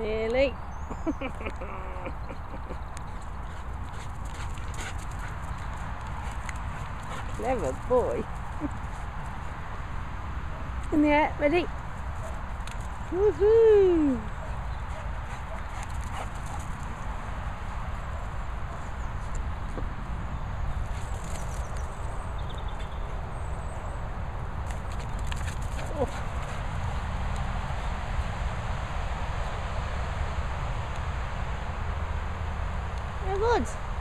Nearly. Clever boy. In the air, ready? Woohoo! Very good.